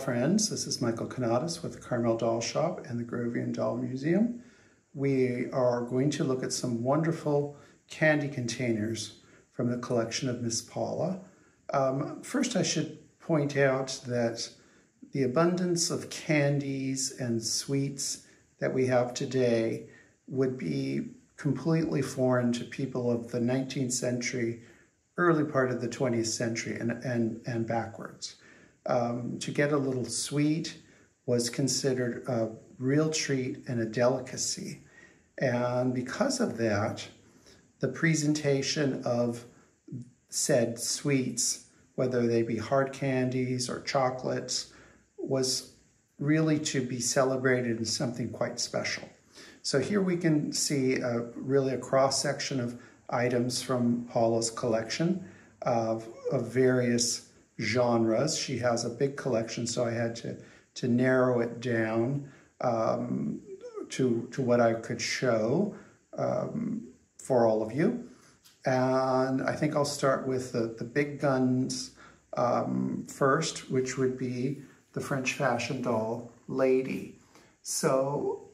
friends. This is Michael Canadas with the Carmel Doll Shop and the Grovian Doll Museum. We are going to look at some wonderful candy containers from the collection of Miss Paula. Um, first, I should point out that the abundance of candies and sweets that we have today would be completely foreign to people of the 19th century, early part of the 20th century, and, and, and backwards um, to get a little sweet was considered a real treat and a delicacy. And because of that, the presentation of said sweets, whether they be hard candies or chocolates, was really to be celebrated as something quite special. So here we can see a, really a cross-section of items from Paula's collection of, of various genres. She has a big collection, so I had to, to narrow it down um, to, to what I could show um, for all of you. And I think I'll start with the, the big guns um, first, which would be the French fashion doll Lady. So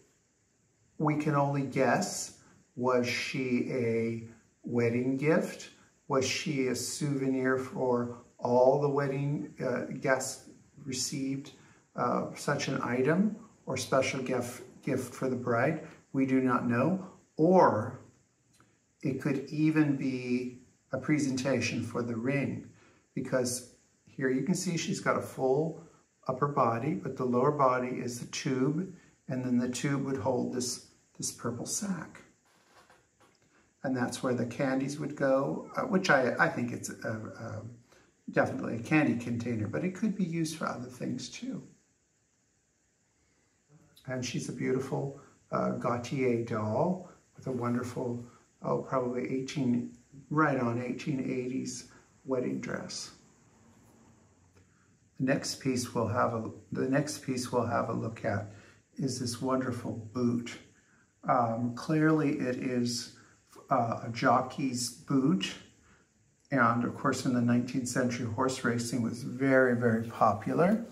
we can only guess, was she a wedding gift? Was she a souvenir for all the wedding uh, guests received uh, such an item or special gift, gift for the bride. We do not know. Or it could even be a presentation for the ring because here you can see she's got a full upper body, but the lower body is the tube, and then the tube would hold this, this purple sack. And that's where the candies would go, uh, which I, I think it's a, a definitely a candy container, but it could be used for other things too. And she's a beautiful uh, Gaultier doll with a wonderful, oh, probably 18, right on 1880s wedding dress. The next piece we'll have a, the next piece we'll have a look at is this wonderful boot. Um, clearly it is uh, a jockey's boot and of course, in the 19th century, horse racing was very, very popular.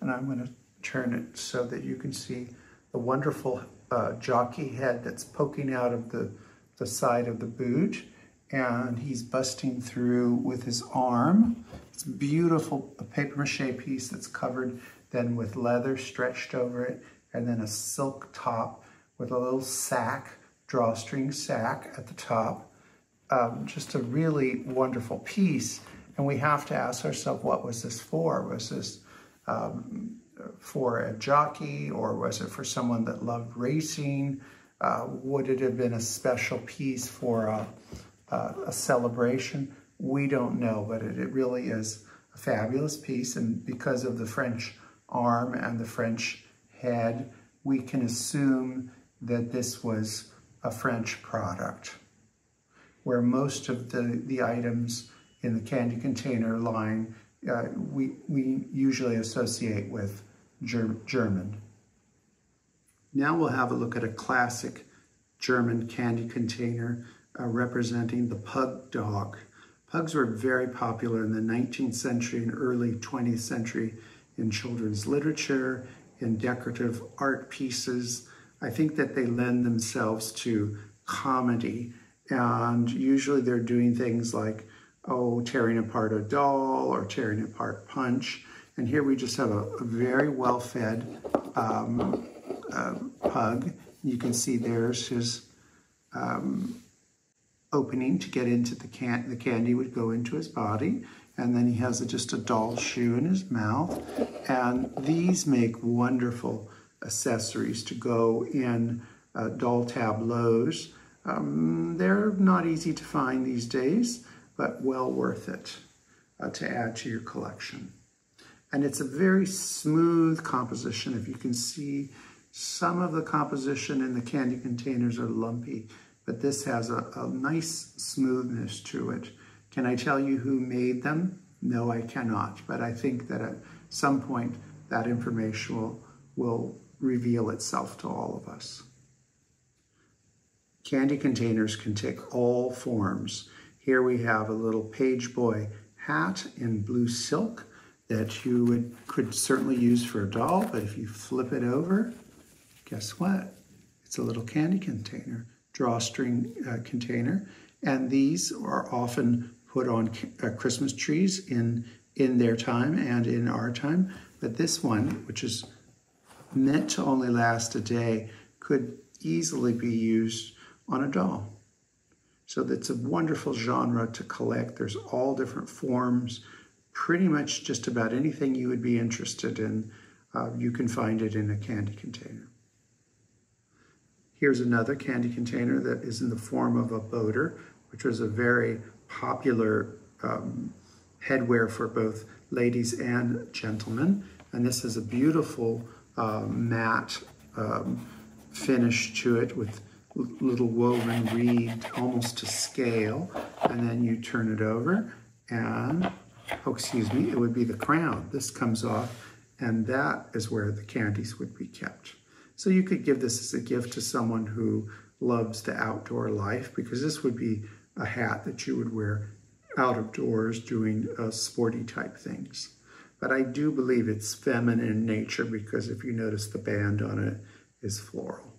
And I'm going to turn it so that you can see the wonderful uh, jockey head that's poking out of the, the side of the boot. And he's busting through with his arm. It's a beautiful paper mache piece that's covered then with leather stretched over it, and then a silk top with a little sack, drawstring sack at the top um, just a really wonderful piece. And we have to ask ourselves, what was this for? Was this um, for a jockey or was it for someone that loved racing? Uh, would it have been a special piece for a, a, a celebration? We don't know, but it, it, really is a fabulous piece. And because of the French arm and the French head, we can assume that this was a French product where most of the, the items in the candy container line uh, we, we usually associate with Ger German. Now we'll have a look at a classic German candy container uh, representing the pug dog. Pugs were very popular in the 19th century and early 20th century in children's literature, in decorative art pieces. I think that they lend themselves to comedy and usually they're doing things like, oh, tearing apart a doll or tearing apart punch. And here we just have a, a very well-fed um, uh, pug. You can see there's his um, opening to get into the can the candy would go into his body. And then he has a, just a doll shoe in his mouth. And these make wonderful accessories to go in uh, doll tableaus. Um, they're not easy to find these days, but well worth it uh, to add to your collection. And it's a very smooth composition. If you can see, some of the composition in the candy containers are lumpy, but this has a, a nice smoothness to it. Can I tell you who made them? No, I cannot, but I think that at some point that information will, will reveal itself to all of us. Candy containers can take all forms. Here we have a little page boy hat in blue silk that you would could certainly use for a doll, but if you flip it over, guess what? It's a little candy container, drawstring uh, container, and these are often put on uh, Christmas trees in in their time and in our time. But this one, which is meant to only last a day, could easily be used on a doll. So that's a wonderful genre to collect. There's all different forms, pretty much just about anything you would be interested in, uh, you can find it in a candy container. Here's another candy container that is in the form of a boater, which was a very popular um, headwear for both ladies and gentlemen. And this is a beautiful uh, matte um, finish to it with little woven reed almost to scale. And then you turn it over and, oh, excuse me, it would be the crown. This comes off and that is where the candies would be kept. So you could give this as a gift to someone who loves the outdoor life because this would be a hat that you would wear out of doors doing uh, sporty type things. But I do believe it's feminine in nature because if you notice the band on it is floral.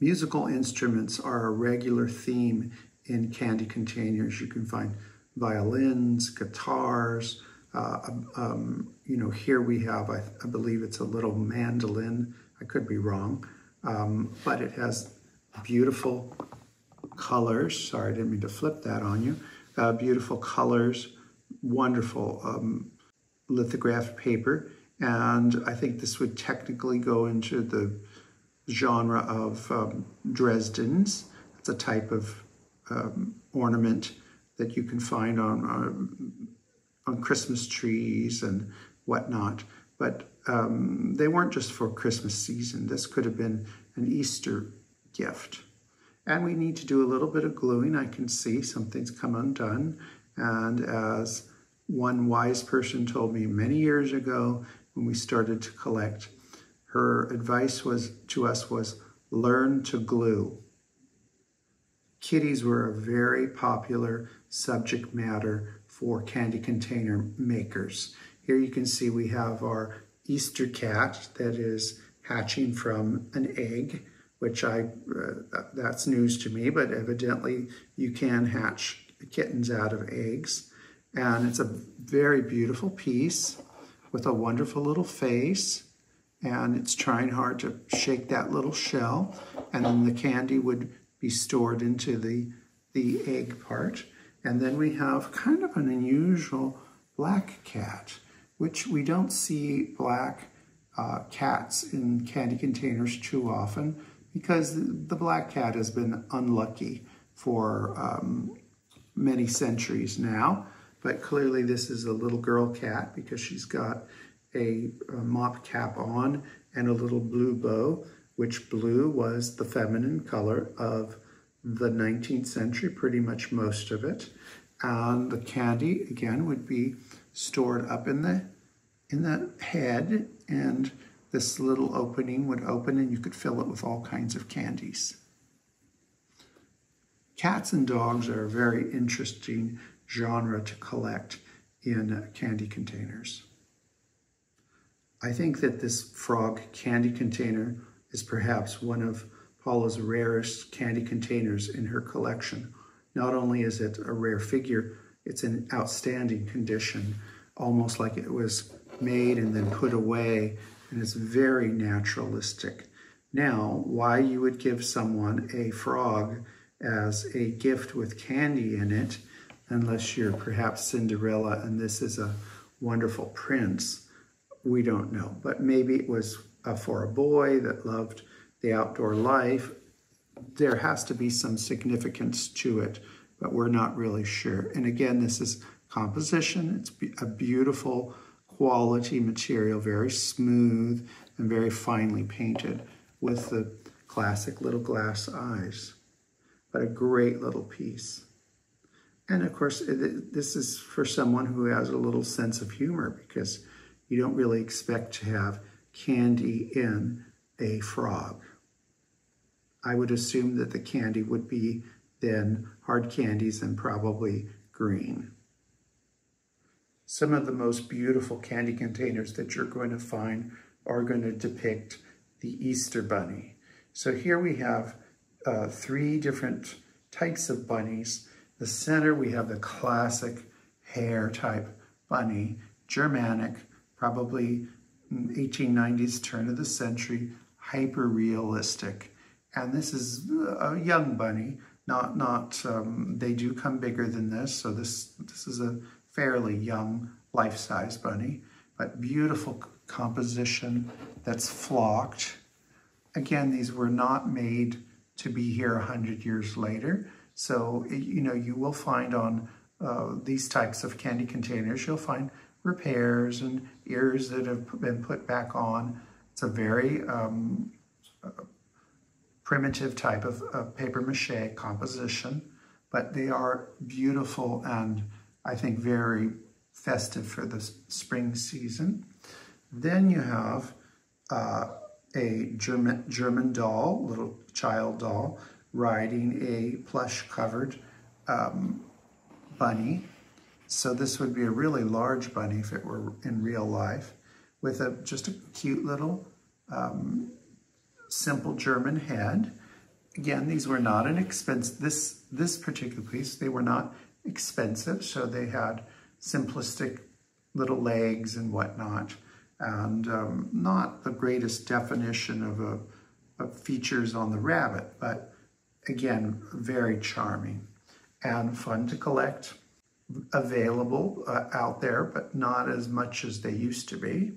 Musical instruments are a regular theme in candy containers. You can find violins, guitars. Uh, um, you know, here we have, I, I, believe it's a little mandolin. I could be wrong, um, but it has beautiful colors. Sorry, I didn't mean to flip that on you. Uh, beautiful colors, wonderful um, lithographed paper. And I think this would technically go into the genre of um, Dresden's. It's a type of um, ornament that you can find on, on, on Christmas trees and whatnot. But um, they weren't just for Christmas season. This could have been an Easter gift. And we need to do a little bit of gluing. I can see something's come undone. And as one wise person told me many years ago when we started to collect, her advice was to us was learn to glue. Kitties were a very popular subject matter for candy container makers. Here you can see we have our Easter cat that is hatching from an egg which I, uh, that's news to me, but evidently you can hatch kittens out of eggs. And it's a very beautiful piece with a wonderful little face. And it's trying hard to shake that little shell. And then the candy would be stored into the, the egg part. And then we have kind of an unusual black cat, which we don't see black uh, cats in candy containers too often because the black cat has been unlucky for um, many centuries now. But clearly this is a little girl cat because she's got a, a mop cap on and a little blue bow, which blue was the feminine color of the 19th century, pretty much most of it. And the candy, again, would be stored up in the, in the head and this little opening would open and you could fill it with all kinds of candies. Cats and dogs are a very interesting genre to collect in candy containers. I think that this frog candy container is perhaps one of Paula's rarest candy containers in her collection. Not only is it a rare figure, it's in outstanding condition, almost like it was made and then put away and it's very naturalistic. Now, why you would give someone a frog as a gift with candy in it, unless you're perhaps Cinderella and this is a wonderful prince, we don't know. But maybe it was uh, for a boy that loved the outdoor life. There has to be some significance to it, but we're not really sure. And again, this is composition. It's a beautiful quality material, very smooth and very finely painted with the classic little glass eyes. But a great little piece. And of course, this is for someone who has a little sense of humor because you don't really expect to have candy in a frog. I would assume that the candy would be then hard candies and probably green. some of the most beautiful candy containers that you're going to find are going to depict the Easter Bunny. So here we have uh, three different types of bunnies. The center, we have the classic hare type bunny, Germanic, probably 1890s, turn of the century, hyper realistic. And this is a young bunny, not, not um, they do come bigger than this. So this, this is a fairly young life-size bunny, but beautiful composition that's flocked. Again, these were not made to be here 100 years later. So, you know, you will find on uh, these types of candy containers, you'll find repairs and ears that have been put back on. It's a very um, primitive type of, of paper mache composition, but they are beautiful and I think very festive for the spring season. Then you have uh, a German, German doll, little child doll, riding a plush covered um, bunny. So this would be a really large bunny if it were in real life with a just a cute little um, simple German head. Again, these were not an expense, this, this particular piece, they were not expensive, so they had simplistic little legs and whatnot. And um, not the greatest definition of, a, of features on the rabbit, but again, very charming and fun to collect, available uh, out there, but not as much as they used to be.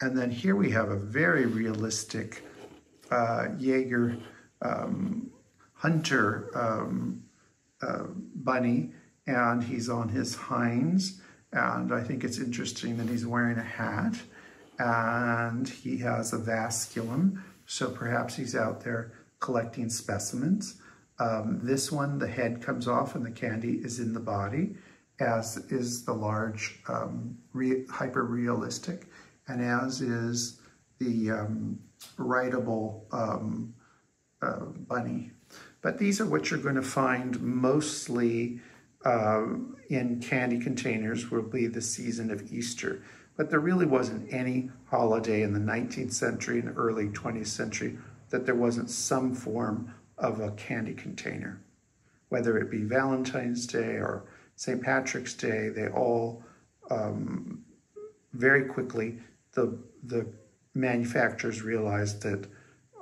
And then here we have a very realistic uh, Jaeger um, hunter um, uh, bunny, and he's on his hinds and I think it's interesting that he's wearing a hat and he has a vasculum. So perhaps he's out there collecting specimens. Um, this one, the head comes off and the candy is in the body, as is the large um, hyper-realistic, and as is the um, writable um, uh, bunny. But these are what you're going to find mostly uh, in candy containers will be the season of Easter. But there really wasn't any holiday in the 19th century and early 20th century that there wasn't some form of a candy container. Whether it be Valentine's Day or St. Patrick's Day, they all um, very quickly, the, the manufacturers realized that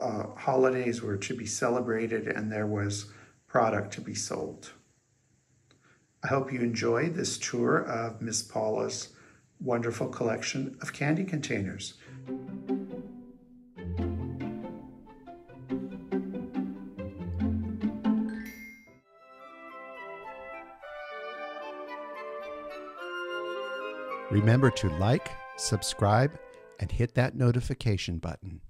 uh, holidays were to be celebrated and there was product to be sold. I hope you enjoy this tour of Miss Paula's wonderful collection of candy containers. Remember to like, subscribe, and hit that notification button.